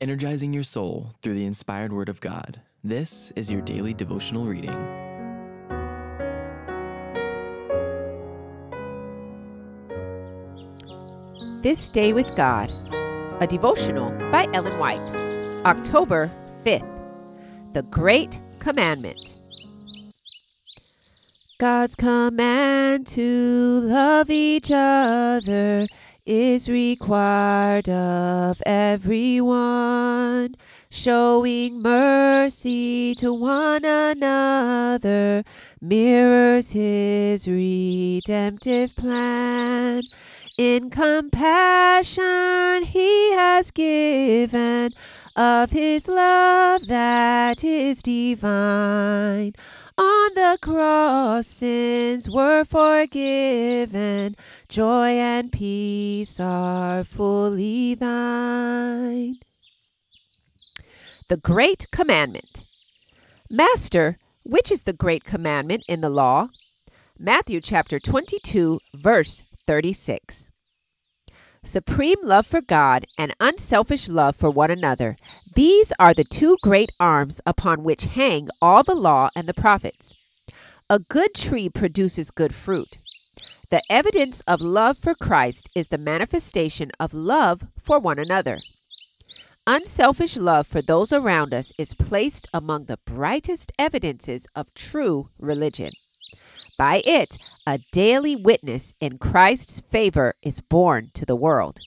energizing your soul through the inspired Word of God. This is your daily devotional reading. This Day with God, a devotional by Ellen White, October 5th. The Great Commandment. God's command to love each other is required of everyone, showing mercy to one another mirrors his redemptive plan. In compassion, he has given of his love that is divine. On the cross, sins were forgiven. Joy and peace are fully thine. The Great Commandment. Master, which is the great commandment in the law? Matthew chapter 22, verse 36. Supreme love for God and unselfish love for one another. These are the two great arms upon which hang all the law and the prophets. A good tree produces good fruit. The evidence of love for Christ is the manifestation of love for one another. Unselfish love for those around us is placed among the brightest evidences of true religion. By it, a daily witness in Christ's favor is borne to the world.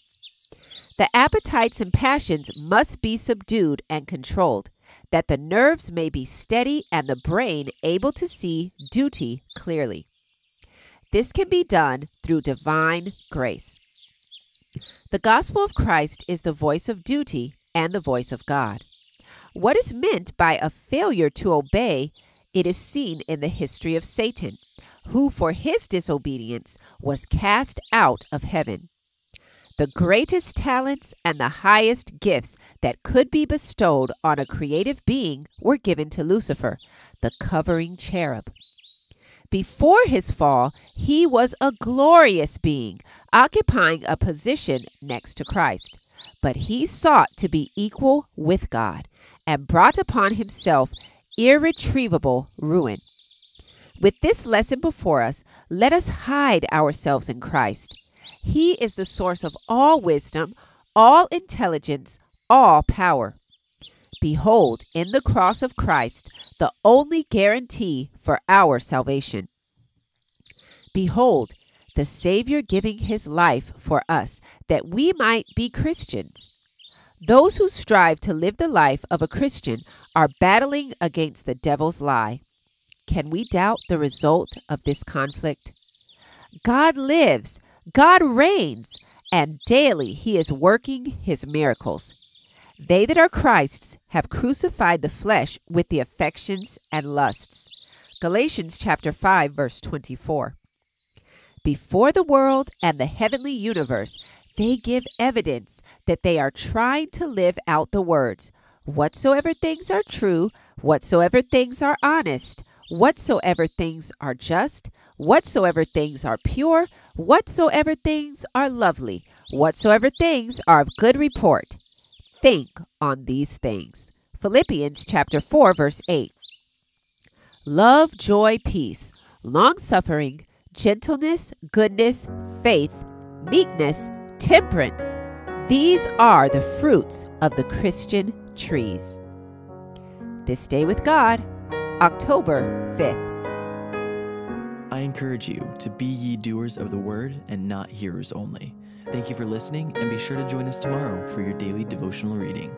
The appetites and passions must be subdued and controlled, that the nerves may be steady and the brain able to see duty clearly. This can be done through divine grace. The gospel of Christ is the voice of duty and the voice of God. What is meant by a failure to obey, it is seen in the history of Satan, who for his disobedience was cast out of heaven. The greatest talents and the highest gifts that could be bestowed on a creative being were given to Lucifer, the covering cherub. Before his fall, he was a glorious being, occupying a position next to Christ. But he sought to be equal with God and brought upon himself irretrievable ruin. With this lesson before us, let us hide ourselves in Christ. He is the source of all wisdom, all intelligence, all power. Behold, in the cross of Christ, the only guarantee for our salvation. Behold, the Savior giving his life for us that we might be Christians. Those who strive to live the life of a Christian are battling against the devil's lie. Can we doubt the result of this conflict? God lives, God reigns, and daily he is working his miracles. They that are Christ's have crucified the flesh with the affections and lusts. Galatians chapter 5 verse 24. Before the world and the heavenly universe, they give evidence that they are trying to live out the words whatsoever things are true, whatsoever things are honest, whatsoever things are just, whatsoever things are pure, whatsoever things are lovely, whatsoever things are of good report. Think on these things. Philippians chapter 4 verse 8. Love, joy, peace, long suffering, gentleness, goodness, faith, meekness, temperance. These are the fruits of the Christian trees. This Day with God, October 5th. I encourage you to be ye doers of the word and not hearers only. Thank you for listening, and be sure to join us tomorrow for your daily devotional reading.